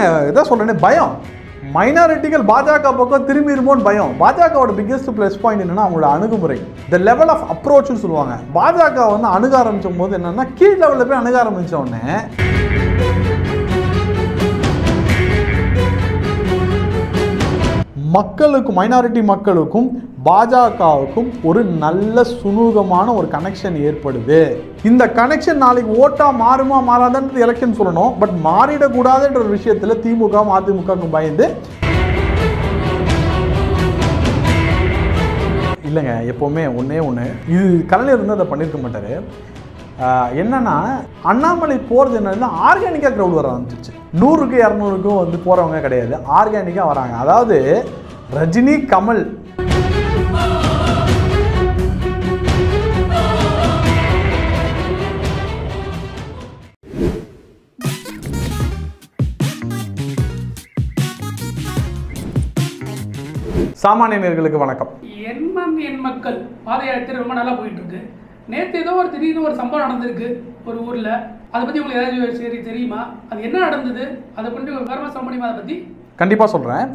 இல்லைங்க இதான் சொல்றேனே பயம். மைனாரிட்டிகள் பாஜக பக்கம் திரும்பிடுமோன்னு பயம். பாஜகவோட பிக்கெஸ்ட் ப்ளஸ் பாயிண்ட் என்னென்னா அவங்களோட அணுகுமுறை. த லெவல் ஆஃப் அப்ரோச்னு சொல்லுவாங்க. பாஜக வந்து அணுக ஆரம்பிச்சும் போது என்னன்னா கீழ் லெவலில் போய் அணுக ஆரம்பிச்ச உடனே மக்களுக்கும் மைனாரிட்டி மக்களுக்கும் பாஜகவுக்கும் ஒரு நல்ல சுமூகமான ஒரு கனெக்ஷன் ஏற்படுது. இந்த கனெக்ஷன் நாளைக்கு ஓட்டா மாறுமா மாறாதான்றது எலெக்ஷன் சொல்லணும். பட் மாறிடக்கூடாதுன்ற ஒரு விஷயத்துல திமுக அதிமுகவுக்கும் பயந்து இல்லைங்க எப்போவுமே ஒன்றே ஒன்று இது கலைஞர் வந்து அதை பண்ணியிருக்க மாட்டார். என்னன்னா அண்ணாமலை போகிறது என்னன்னா ஆர்கானிக்காக க்ரௌட் வர ஆரம்பிச்சிருச்சு. நூறுக்கு இரநூறுக்கும் வந்து போகிறவங்க கிடையாது. ஆர்கானிக்காக வராங்க. அதாவது ரஜினி கமல். சாமானியர்களுக்கு வணக்கம். என் எண் மக்கள். பாத யாத்திரை ரொம்ப நல்லா போயிட்டு இருக்கு. நேற்று ஏதோ ஒரு திடீர்னு ஒரு சம்பவம் நடந்திருக்கு. ஒரு ஊரில் அதை பற்றி உங்களுக்கு ஏதாச்சும் சரி தெரியுமா? அது என்ன நடந்தது? அதை கொண்டு விவரமா சொல்ல முடியுமா அதை பற்றி கண்டிப்பாக சொல்கிறேன்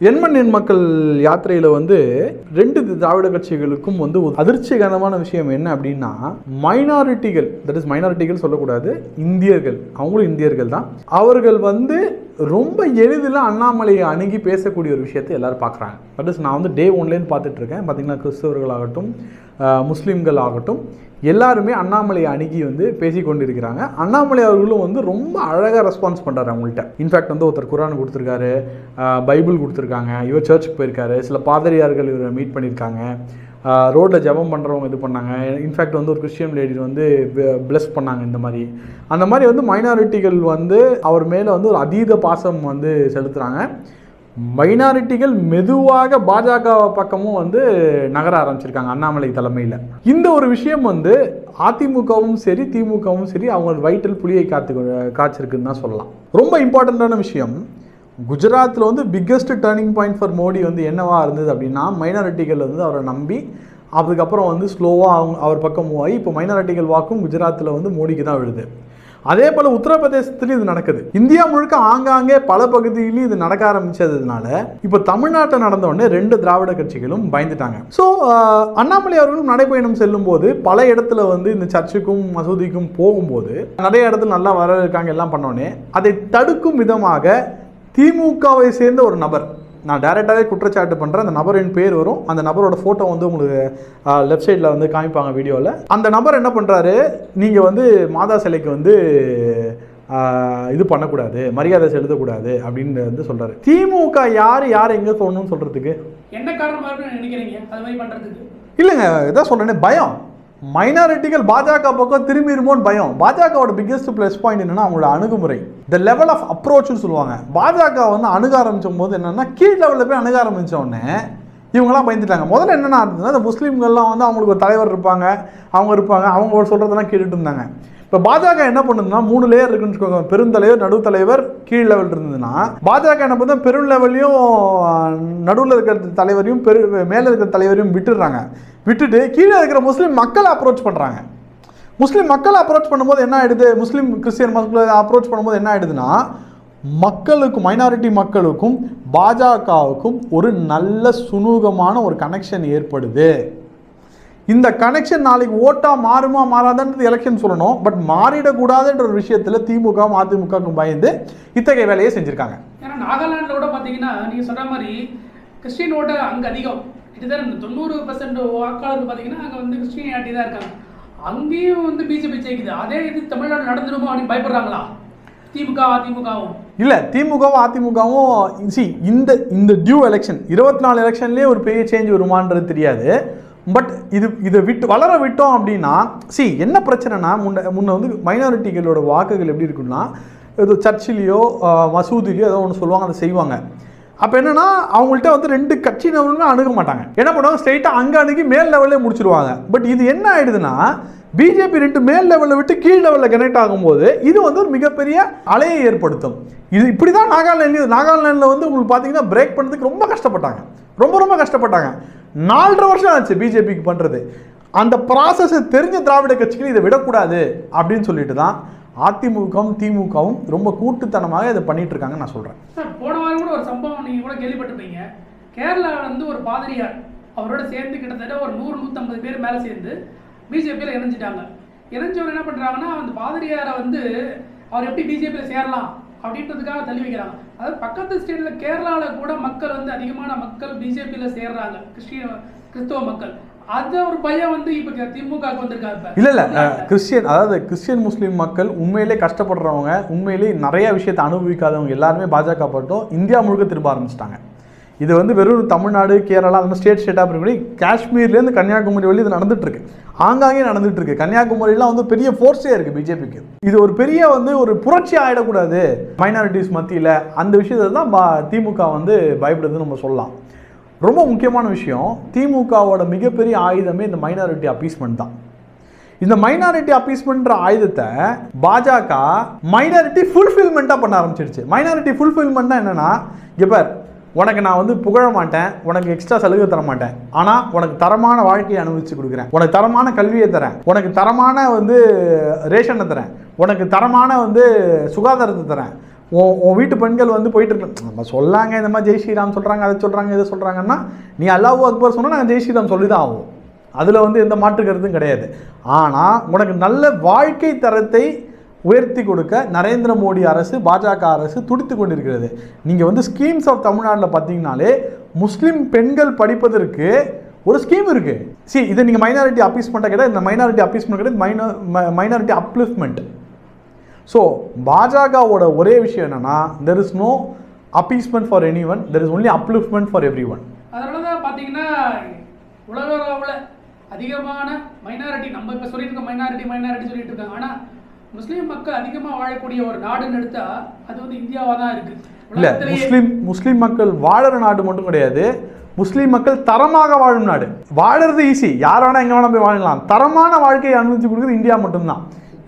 எண்மண் எண் மக்கள் யாத்திரையில் வந்து ரெண்டு திராவிட கட்சிகளுக்கும் வந்து ஒரு அதிர்ச்சிகரமான விஷயம் என்ன அப்படின்னா மைனாரிட்டிகள் தட் இஸ் மைனாரிட்டிகள் சொல்லக்கூடாது இந்தியர்கள் அவங்களும் இந்தியர்கள் தான். அவர்கள் வந்து ரொம்ப எளிதில் அண்ணாமலையை அணுகி பேசக்கூடிய ஒரு விஷயத்தை எல்லோரும் பார்க்குறாங்க. தட் இஸ் நான் வந்து டே ஒன்லேருந்து பார்த்துட்ருக்கேன் பார்த்தீங்கன்னா கிறிஸ்தவர்களாகட்டும் முஸ்லீம்கள் ஆகட்டும் எல்லாருமே அண்ணாமலையை அணுகி வந்து பேசி கொண்டிருக்கிறாங்க. அண்ணாமலை அவர்களும் வந்து ரொம்ப அழகாக ரெஸ்பான்ஸ் பண்ணுறாரு அவங்கள்ட்ட. இன்ஃபேக்ட் வந்து ஒருத்தர் குரான் கொடுத்துருக்காரு பைபிள் கொடுத்துருக்காங்க இவர் சர்ச்சுக்கு போயிருக்காரு சில பாதிரியார்கள் இவரை மீட் பண்ணியிருக்காங்க ரோட்டில் ஜெபம் பண்ணுறவங்க இது பண்ணாங்க இன்ஃபேக்ட் வந்து ஒரு கிறிஸ்டியன் லேடி வந்து பிளஸ் பண்ணாங்க இந்த மாதிரி. அந்த மாதிரி வந்து மைனாரிட்டிகள் வந்து அவர் மேலே வந்து ஒரு அதீத பாசம் வந்து செலுத்துகிறாங்க மைனாரிட்டிகள் மெதுவாக பாஜக பக்கமும் வந்து நகர ஆரம்பிச்சிருக்காங்க அண்ணாமலை தலைமையில். இந்த ஒரு விஷயம் வந்து அதிமுகவும் சரி திமுகவும் சரி அவங்க வயிற்றில் புலியை காத்து காய்ச்சிருக்குன்னு தான் சொல்லலாம். ரொம்ப இம்பார்ட்டண்ட்டான விஷயம். குஜராத்தில் வந்து biggest turning point for Modi வந்து என்னவா இருந்தது அப்படின்னா மைனாரிட்டிகள் வந்து அவரை நம்பி அதுக்கப்புறம் வந்து ஸ்லோவாக அவங்க அவர் பக்கம் மூவ் ஆகி இப்போ மைனாரிட்டிகள் வாக்கும் குஜராத்தில் வந்து மோடிக்கு தான் விழுது. அதே போல் உத்தரப்பிரதேசத்துலையும் இது நடக்குது. இந்தியா முழுக்க ஆங்காங்கே பல பகுதியிலையும் இது நடக்க ஆரம்பிச்சதுனால இப்போ தமிழ்நாட்டில் நடந்த உடனே ரெண்டு திராவிட கட்சிகளும் பயந்துட்டாங்க. ஸோ அண்ணாமலை அவர்களும் நடைப்பயணம் செல்லும் போது பல இடத்துல வந்து இந்த சர்ச்சுக்கும் மசூதிக்கும் போகும்போது நிறைய இடத்துல நல்லா வர இருக்காங்க எல்லாம் பண்ணோடனே அதை தடுக்கும் விதமாக திமுகவை சேர்ந்த ஒரு நபர் நான் டைரெக்டாகவே குற்றச்சாட்டு பண்ணுறேன் அந்த நபரின் பேர் வரும். அந்த நபரோட ஃபோட்டோ வந்து உங்களுக்கு லெஃப்ட் சைடில் வந்து காமிப்பாங்க வீடியோவில் அந்த நபர் என்ன பண்ணுறாரு நீங்கள் வந்து மாதா சிலைக்கு வந்து இது பண்ணக்கூடாது. மரியாதை செலுத்தக்கூடாது அப்படின்னு வந்து சொல்கிறாரு திமுக யார் யார் எங்கே சொல்லணும்னு சொல்கிறதுக்கு என்ன காரணமா இருக்குன்னு நினைக்கிறீங்க? அது மாதிரி பண்றதுக்கு? இல்லைங்க இதான் சொல்கிறேனே பயம். மைனாரிட்டிகள் பாஜக பக்கம் திரும்பிடுமோன்னு பயம். பாஜகவோட பிக்கெஸ்ட் ப்ளஸ் பாயிண்ட் என்னன்னா அவங்களோட அணுகுமுறை. த லெவல் ஆஃப் அப்ரோச்னு சொல்லுவாங்க. பாஜக வந்து அணுக ஆரம்பிச்சும் போது என்னன்னா கீழ் லெவலில் போய் அணுக ஆரம்பிச்ச உடனே இவங்கெல்லாம் பயந்துட்டாங்க. முதல்ல என்னென்ன இருந்ததுன்னா இந்த முஸ்லீம்கள்லாம் வந்து அவங்களுக்கு ஒரு தலைவர் இருப்பாங்க. அவங்க இருப்பாங்க. அவங்க சொல்கிறதெல்லாம் கேட்டுட்டு இருந்தாங்க. இப்போ பாஜக என்ன பண்ணுதுன்னா மூணு லேயர் இருக்குன்னு வச்சுக்கோங்க. பெருந்தலைவர் நடுத்தலைவர் கீழ் லெவல் இருந்ததுன்னா பாஜக என்ன பண்ணா பெரும் லெவல்லையும் நடுவில் இருக்கிற தலைவரையும் பெரு மேலே இருக்கிற தலைவரையும் விட்டுடுறாங்க. விட்டுட்டு கீழே இருக்கிற முஸ்லீம் மக்களை அப்ரோச் பண்ணுறாங்க முஸ்லீம் மக்களை அப்ரோச் பண்ணும்போது என்ன ஆயிடுது? முஸ்லீம் கிறிஸ்டியன் மக்களை அப்ரோச் பண்ணும்போது என்ன ஆயிடுதுன்னா மக்களுக்கும் மைனாரிட்டி மக்களுக்கும் பாஜகவுக்கும் ஒரு நல்ல சுமூகமான ஒரு கனெக்ஷன் ஏற்படுது. இந்த கனெக்ஷன் நாளைக்கு ஓட்டா மாறுமா மாறாதான்றது எலெக்ஷன் சொல்லணும். பட் மாறிடக்கூடாதுன்ற ஒரு விஷயத்துல திமுக அதிமுகவுக்கும் பயந்து இத்தகைய வேலையை செஞ்சிருக்காங்க. ஏன்னா நாகாலாந்துல கூட பாத்தீங்கன்னா நீங்க சொல்ற மாதிரி கிறிஸ்டின் ஓட்டு அங்க அதிகம். கிட்டத்தட்ட தொண்ணூறு பர்சன்ட் வாக்காளர் பாத்தீங்கன்னா அங்க வந்து கிறிஸ்டியானிட்டி தான் இருக்காங்க. அங்கேயும் வந்து பிஜேபி ஜெயிக்குது. அதே இது தமிழ்நாடு நடந்துருமோ அப்படின்னு பயப்படுறாங்களா? திமுக அதிமுகவும். இல்ல திமுகவும் அதிமுகவும் சி இந்த இந்த டியூ எலெக்ஷன் இருபத்தி நாலு எலெக்ஷன்லேயே ஒரு பெரிய சேஞ்ச் வருமான்றது தெரியாது. பட் இது இதை விட்டு வளர விட்டோம் அப்படின்னா சி என்ன பிரச்சனைனா முன்ன முன்ன வந்து மைனாரிட்டிகளோட வாக்குகள் எப்படி இருக்குன்னா ஏதோ சர்ச்சிலேயோ மசூதிலையோ ஏதோ ஒன்று சொல்லுவாங்க அதை செய்வாங்க. அப்போ என்னன்னா அவங்கள்ட்ட வந்து ரெண்டு கட்சியினவங்களும் அணுக மாட்டாங்க. என்ன பண்ணுவாங்க? ஸ்ட்ரைட்டாக அங்கே அணுகி மேல் லெவல்லே முடிச்சிருவாங்க. பட் இது என்ன ஆயிடுதுன்னா பிஜேபி ரெண்டு மேல் லெவலில் விட்டு கீழ் லெவலில் கனெக்ட் ஆகும்போது இது வந்து ஒரு மிகப்பெரிய அலையை ஏற்படுத்தும். இது இப்படி தான் நாகாலாந்து நாகாலாண்டில் வந்து உங்களுக்கு பார்த்தீங்கன்னா பிரேக் பண்ணுறதுக்கு ரொம்ப கஷ்டப்பட்டாங்க. ரொம்ப ரொம்ப கஷ்டப்பட்டாங்க. நாலரை வருஷம் ஆச்சு பிஜேபிக்கு பண்ணுறது அந்த ப்ராசஸை தெரிஞ்ச திராவிட கட்சிகள் இதை விடக்கூடாது அப்படின்னு சொல்லிட்டு தான் அதிமுகவும் திமுகவும் ரொம்ப கூட்டுத்தனமாக இதை பண்ணிட்டு இருக்காங்கன்னு நான் சொல்கிறேன் சார் போன வாரம் கூட ஒரு சம்பவம் நீங்கள் கூட கேள்விப்பட்டிருப்பீங்க. கேரளாவில் வந்து ஒரு பாதிரியார் அவரோட சேர்ந்து கிட்டத்தட்ட ஒரு நூறு நூற்றம்பது பேர் மேலே சேர்ந்து பிஜேபியில் இணைஞ்சிட்டாங்க. இணைஞ்சவர் என்ன பண்ணுறாங்கன்னா அந்த பாதிரியாரை வந்து அவர் எப்படி பிஜேபியில் சேரலாம்? அப்படின்றதுக்காக தள்ளி வைக்கிறாங்க. அதாவது பக்கத்து ஸ்டேட்டில் கேரளாவில் கூட மக்கள் வந்து அதிகமான மக்கள் பிஜேபியில் சேர்றாங்க. கிறிஸ்டிய கிறிஸ்தவ மக்கள். அது ஒரு பையன் வந்து இப்போ திமுகவுக்கு வந்திருக்காரு இல்லை இல்லை கிறிஸ்டியன் அதாவது கிறிஸ்டியன் முஸ்லீம் மக்கள் உண்மையிலே கஷ்டப்படுறவங்க உண்மையிலே நிறைய விஷயத்தை அனுபவிக்காதவங்க எல்லாருமே பாஜக பட்டும் இந்தியா முழுக்க திரும்ப ஆரம்பிச்சிட்டாங்க. இது வந்து வெறும் தமிழ்நாடு கேரளா அந்த மாதிரி ஸ்டேட் ஸ்டேட்டாக இருக்கக்கூடிய காஷ்மீர்லேருந்து கன்னியாகுமரி வழி இது நடந்துட்டு இருக்கு. ஆங்காங்கே நடந்துட்டு இருக்கு கன்னியாகுமரியெல்லாம் வந்து பெரிய ஃபோர்ஸே இருக்கு பிஜேபிக்கு இது ஒரு பெரிய வந்து ஒரு புரட்சி ஆயிடக்கூடாது மைனாரிட்டிஸ் மத்தியில். அந்த விஷயத்தை தான் பா- திமுக வந்து பயப்படுதுன்னு நம்ம சொல்லலாம். ரொம்ப முக்கியமான விஷயம் திமுகவோட மிகப்பெரிய ஆயுதமே இந்த மைனாரிட்டி அப்பீஸ்மெண்ட் தான். இந்த மைனாரிட்டி அப்பீஸ்மெண்ட்ற ஆயுதத்தை பாஜக மைனாரிட்டி ஃபுல்ஃபில்மெண்ட்டாக பண்ண ஆரம்பிச்சிருச்சு மைனாரிட்டி ஃபுல்ஃபில்மெண்ட்னா என்னென்னா இப்போ உனக்கு நான் வந்து புகழ மாட்டேன் உனக்கு எக்ஸ்ட்ரா சலுகை தர மாட்டேன். ஆனால் உனக்கு தரமான வாழ்க்கையை அனுபவிச்சு கொடுக்குறேன். உனக்கு தரமான கல்வியை தரேன். உனக்கு தரமான வந்து ரேஷனை தரேன். உனக்கு தரமான வந்து சுகாதாரத்தை தரேன். உன் உன் வீட்டு பெண்கள் வந்து போயிட்டு இருக்க. நம்ம சொல்லாங்க இந்த மாதிரி ஜெய் ஸ்ரீராம் சொல்கிறாங்க அதை சொல்கிறாங்க இதை சொல்கிறாங்கன்னா நீ அல்லாஹ் அக்பர் சொன்னால் நாங்கள் ஜெய் ஸ்ரீராம் சொல்லி தான் ஆகும் அதில் வந்து எந்த மாற்று கருத்தும் கிடையாது. ஆனால் உனக்கு நல்ல வாழ்க்கை தரத்தை உயர்த்தி கொடுக்க நரேந்திர மோடி அரசு பாஜக அரசு துடித்து கொண்டிருக்கிறது. நீங்கள் வந்து ஸ்கீம்ஸ் ஆஃப் தமிழ்நாட்டில் பார்த்தீங்கனாலே முஸ்லீம் பெண்கள் படிப்பதற்கு ஒரு ஸ்கீம் இருக்குது சி இதை நீங்கள் மைனாரிட்டி அப்பீஸ்மெண்ட்டாக கேட்டால் இந்த மைனாரிட்டி அப்பீஸ்மெண்ட் கிடையாது மைனர் மைனாரிட்டி அப்லிஃப்ட்மெண்ட் ஸோ பாஜகவோட ஒரே விஷயம் என்னன்னா there is no appeasement for anyone there is only upliftment for everyone அதனால தான் பார்த்தீங்கன்னா உலக அளவில் அதிகமான மைனாரிட்டி நம்ம இப்போ சொல்லியிருக்க மைனாரிட்டி மைனாரிட்டி சொல்லிட்டு இருக்காங்க. ஆனால் முஸ்லீம் மக்கள் அதிகமாக வாழக்கூடிய ஒரு நாடுன்னு எடுத்தா அது வந்து இந்தியாவாக தான் இருக்கு. இல்லை முஸ்லீம் முஸ்லீம் மக்கள் வாழற நாடு மட்டும் கிடையாது முஸ்லீம் மக்கள் தரமாக வாழும் நாடு. வாழறது ஈஸி யார் வேணா எங்கே வேணா போய் வாழலாம். தரமான வாழ்க்கையை அனுபவிச்சு கொடுக்குறது இந்தியா மட்டும்தான்.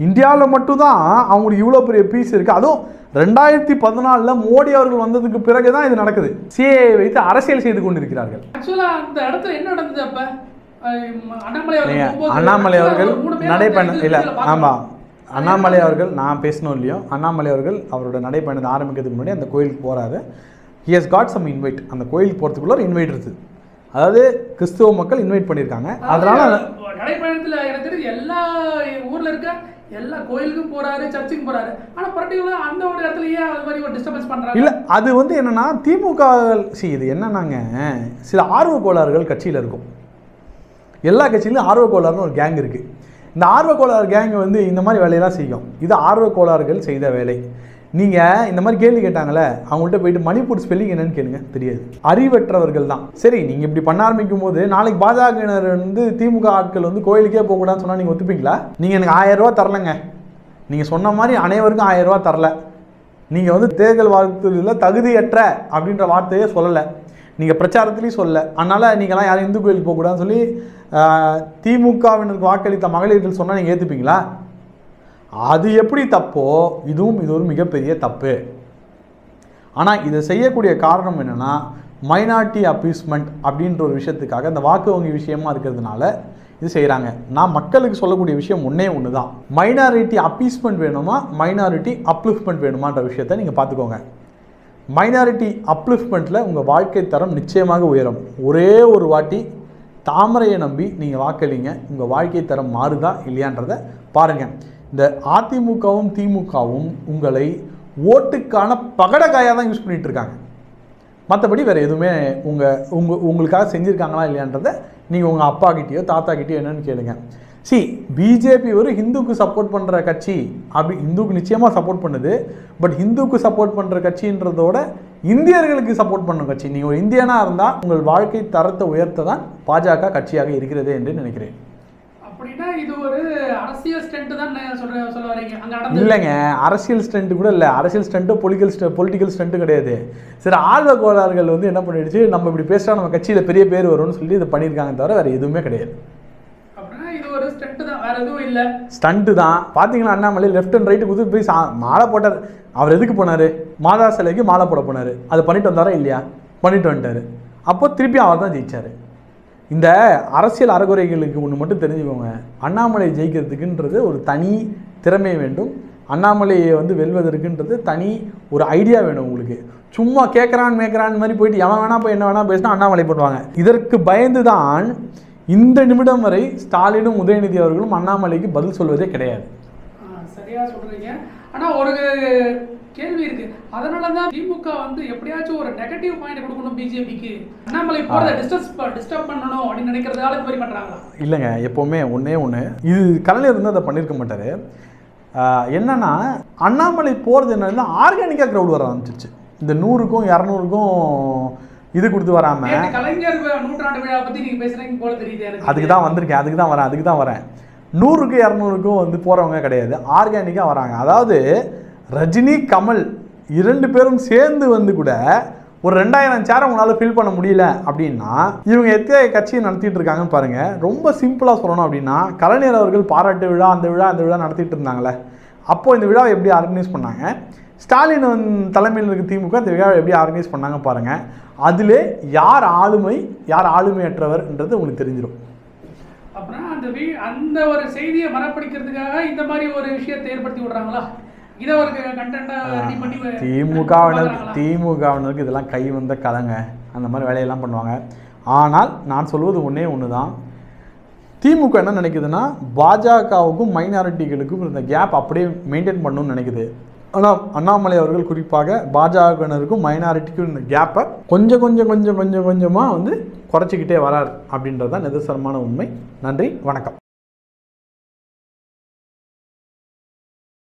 இந்தியாவில் மட்டும்தான் அவங்களுக்கு இவ்வளோ பெரிய பீஸ் இருக்குது அதுவும் ரெண்டாயிரத்தி பதினாலில் மோடி அவர்கள் வந்ததுக்கு பிறகு தான் இது நடக்குது. சிஏ வைத்து அரசியல் செய்து கொண்டிருக்கிறார்கள். ஆக்சுவலாக அந்த இடத்துல என்ன நடந்தது அப்போ? அண்ணாமலை அவர்கள் வந்து இல்லை. ஆமாம் அண்ணாமலை அவர்கள் நான் பேசணும் இல்லையோ அண்ணாமலை அவர்கள் அவரோட நடைப்பயணத்தை ஆரம்பிக்கிறதுக்கு முன்னாடி அந்த கோயிலுக்கு போகிறாரு he has got some invite அந்த கோயிலுக்கு போகிறதுக்குள்ள ஒரு இன்வைட் இருக்குது. அதாவது கிறிஸ்துவ மக்கள் இன்வைட் பண்ணியிருக்காங்க. அதனால நடைப்பயணத்துல எனக்கு தெரிஞ்சு எல்லா ஊர்ல இருக்க எல்லா கோயிலுக்கும் போறாரு சர்ச்சுக்கும் போறாரு. ஆனா பர்டிகுலரா அந்த ஒரு இடத்துலயே அது மாதிரி ஒரு டிஸ்டர்பன்ஸ் பண்றாங்க. இல்லை அது வந்து என்னன்னா திமுக சி இது என்னன்னாங்க சில ஆர்வ கோளாறுகள் கட்சியில் இருக்கும். எல்லா கட்சியிலும் ஆர்வ கோளாறுன்னு ஒரு கேங் இருக்குது இந்த ஆர்வ கோளாறு கேங் வந்து இந்த மாதிரி வேலையெல்லாம் செய்யும். இது ஆர்வ கோளாறுகள் செய்த வேலை. நீங்கள் இந்த மாதிரி கேள்வி கேட்டாங்களே அவங்கள்ட்ட போயிட்டு மணிப்பூர் ஸ்பெல்லிங் என்னன்னு கேளுங்க தெரியாது. அறிவற்றவர்கள் தான். சரி நீங்கள் இப்படி பண்ண ஆரம்பிக்கும் போது நாளைக்கு பாஜகவினர் வந்து திமுக ஆட்கள் வந்து கோயிலுக்கே போகக்கூடாதுன்னு சொன்னால் நீங்கள் ஒத்துப்பீங்களா? நீங்கள் எனக்கு ஆயிரம் ரூபா தரலங்க. நீங்கள் சொன்ன மாதிரி அனைவருக்கும் ஆயிரம் ரூபா தரல. நீங்கள் வந்து தேர்தல் வாழ்த்துல தகுதியற்ற அப்படின்ற வார்த்தையே சொல்லலை. நீங்கள் பிரச்சாரத்துலேயும் சொல்ல. அதனால் நீங்களாம் யாரும் இந்து கோயிலுக்கு போகக்கூடாதுன்னு சொல்லி திமுகவினருக்கு வாக்களித்த மகளிர்கள் சொன்னால் நீங்கள் ஏற்றுப்பீங்களா அது எப்படி தப்போ இதுவும் இது ஒரு மிகப்பெரிய தப்பு. ஆனால் இதை செய்யக்கூடிய காரணம் என்னென்னா மைனாரிட்டி அப்பீஸ்மெண்ட் அப்படின்ற ஒரு விஷயத்துக்காக இந்த வாக்கு வங்கி விஷயமா இருக்கிறதுனால இது செய்கிறாங்க நான் மக்களுக்கு சொல்லக்கூடிய விஷயம் ஒன்றே ஒன்று தான் மைனாரிட்டி அப்பீஸ்மெண்ட் வேணுமா? மைனாரிட்டி அப்லிஃப்ட்மெண்ட் வேணுமான்ற விஷயத்தை நீங்கள் பார்த்துக்கோங்க. மைனாரிட்டி அப்லிஃப்ட்மெண்ட்டில் உங்கள் வாழ்க்கை தரம் நிச்சயமாக உயரும். ஒரே ஒரு வாட்டி தாமரையை நம்பி நீங்கள் வாக்களிங்க. உங்கள் வாழ்க்கை தரம் மாறுதா இல்லையான்றதை பாருங்கள் இந்த அதிமுகவும் திமுகவும் உங்களை ஓட்டுக்கான பகடக்காயாக தான் யூஸ் பண்ணிகிட்ருக்காங்க இருக்காங்க. மற்றபடி வேறு எதுவுமே உங்கள் உங்கள் உங்களுக்காக செஞ்சுருக்காங்களா இல்லையான்றதை நீங்கள் உங்கள் அப்பாக்கிட்டேயோ தாத்தாக்கிட்டேயோ என்னென்னு கிட்டேயோ சி பிஜேபி ஒரு ஹிந்துக்கு சப்போர்ட் பண்ணுற கட்சி. அப்படி ஹிந்துக்கு நிச்சயமாக சப்போர்ட் பண்ணுது. பட் ஹிந்துக்கு சப்போர்ட் பண்ணுற கட்சின்றதோட இந்தியர்களுக்கு சப்போர்ட் பண்ணுற கட்சி. நீங்கள் ஒரு இந்தியனாக இருந்தால் உங்கள் வாழ்க்கை தரத்தை உயர்த்த தான் பாஜக கட்சியாக இருக்கிறது என்று நினைக்கிறேன். இல்லைங்க. அரசியல் ஸ்டண்ட் கூட இல்லை. அரசியல் ஸ்டண்ட்டு பொலிட்டிக்கல் ஸ்ட பொலிட்டிக்கல் ஸ்டண்ட்டு கிடையாது. சரி ஆழ்வ கோளாறுகள் வந்து என்ன பண்ணிடுச்சு? நம்ம இப்படி பேசிட்டா நம்ம கட்சியில் பெரிய பேர் வரும்னு சொல்லி இதை பண்ணியிருக்காங்க தவிர வேறு எதுவுமே கிடையாது அப்படின்னா இது ஒரு ஸ்டென்ட் தான் வேற எதுவும் ஸ்டண்ட்டு தான். பார்த்தீங்கன்னா அண்ணாமலை லெஃப்ட் அண்ட் ரைட்டு குதித்து போய் சா- மாலை போட்டார். அவர் எதுக்கு போனார்? மாதா சிலைக்கு மாலை போட போனார். அது பண்ணிட்டு வந்தாரா இல்லையா? பண்ணிட்டு வந்துட்டார். அப்போ திருப்பி அவர் தான் ஜெயிச்சார். இந்த அரசியல் அறகுறைகளுக்கு ஒன்று மட்டும் தெரிஞ்சுக்கோங்க. அண்ணாமலை ஜெயிக்கிறதுக்குன்றது ஒரு தனி திறமை வேண்டும். அண்ணாமலையை வந்து வெல்வதற்குன்றது தனி ஒரு ஐடியா வேணும் உங்களுக்கு. சும்மா கேட்குறான் மேய்க்கிறான் மாதிரி போயிட்டு எவன் வேணா போய் என்ன வேணா பேசினா அண்ணாமலை போடுவாங்க இதற்கு பயந்து தான் இந்த நிமிடம் வரை ஸ்டாலினும் உதயநிதி அவர்களும் அண்ணாமலைக்கு பதில் சொல்வதே கிடையாது. சரியா சொல்றீங்க. ஆனா ஒரு கேள்வி இருக்கு. அதனால தான் திமுக வந்து எப்படியாச்சும் ஒரு நெகட்டிவ் பாயிண்ட் கொடுக்கணும் பிஜேபிக்கு. அண்ணாமலை போறத டிஸ்டர்ப் டிஸ்டர்ப் பண்ணணும் அப்படின்னு நினைக்கிறதுனால இந்த மாதிரி பண்றாங்களா? இல்லைங்க எப்போவுமே ஒன்றே ஒன்று இது கலைஞர் இருந்து அதை பண்ணியிருக்க மாட்டார். என்னன்னா அண்ணாமலை போகிறது என்னன்னா ஆர்கானிக்காக க்ரௌட் வர ஆரம்பிச்சிருச்சு. இந்த நூறுக்கும் இரநூறுக்கும் இது கொடுத்து எனக்கு அதுக்கு தான் வந்திருக்கேன் அதுக்கு தான் வரேன் அதுக்கு தான் வரேன் நூறுக்கு இரநூறுக்கும் வந்து போகிறவங்க கிடையாது ஆர்கானிக்காக வராங்க. அதாவது ரஜினி கமல் இரண்டு பேரும் சேர்ந்து வந்து கூட ஒரு ரெண்டாயிரம் சேரை உங்களால் ஃபில் பண்ண முடியல அப்படின்னா இவங்க எத்தனை கட்சியை நடத்திட்டு இருக்காங்கன்னு பாருங்க. ரொம்ப சிம்பிளாக சொல்லணும் அப்படின்னா கலைஞர் அவர்கள் பாராட்டு விழா அந்த விழா அந்த விழா நடத்திட்டு இருந்தாங்களே. அப்போ இந்த விழாவை எப்படி ஆர்கனைஸ் பண்ணாங்க? ஸ்டாலின் தலைமையில் இருக்க திமுக இந்த விழாவை எப்படி ஆர்கனைஸ் பண்ணாங்க பாருங்க. அதிலே யார் ஆளுமை யார் ஆளுமையற்றவர்ன்றது உங்களுக்கு தெரிஞ்சிடும் அப்புறம் அந்த வீ அந்த ஒரு செய்தியை மரப்படிக்கிறதுக்காக இந்த மாதிரி ஒரு விஷயத்தை ஏற்படுத்தி விடுறாங்களா? இதை ஒரு கண்டென்ட்டா ரெடி பண்ணி திமுகவினர் பார்க்கறாங்களா? திமுகவினருக்கு இதெல்லாம் கை வந்த கதைங்க அந்த மாதிரி வேலையெல்லாம் பண்ணுவாங்க. ஆனால் நான் சொல்வது ஒன்றே ஒன்று தான் திமுக என்ன நினைக்குதுன்னா பாஜகவுக்கும் மைனாரிட்டிகளுக்கும் இந்த கேப் அப்படியே மெயின்டைன் பண்ணணும்னு நினைக்குது. ஆனால் அண்ணாமலை அவர்கள் குறிப்பாக பாஜகவினருக்கும் மைனாரிட்டிக்கும் இந்த கேப்பை கொஞ்சம் கொஞ்சம் கொஞ்சம் கொஞ்சம் கொஞ்சமாக வந்து குறைச்சிக்கிட்டே வரார் அப்படின்றது தான் நிதர்சனமான உண்மை. நன்றி வணக்கம்.